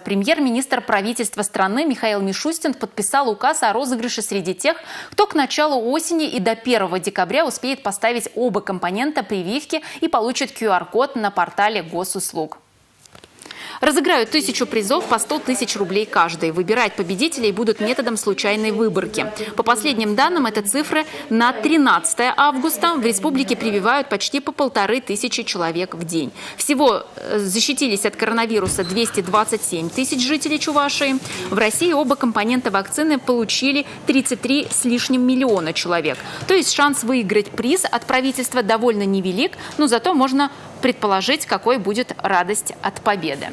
Премьер-министр правительства страны Михаил Мишустин подписал указ о розыгрыше среди тех, кто к началу осени и до 1 декабря успеет поставить оба компонента прививки и получит QR-код на портале госуслуг. Разыграют тысячу призов по 100 тысяч рублей каждый. Выбирать победителей будут методом случайной выборки. По последним данным, это цифры на 13 августа. В республике прививают почти по полторы тысячи человек в день. Всего э, защитились от коронавируса 227 тысяч жителей Чувашии. В России оба компонента вакцины получили 33 с лишним миллиона человек. То есть шанс выиграть приз от правительства довольно невелик, но зато можно предположить, какой будет радость от победы.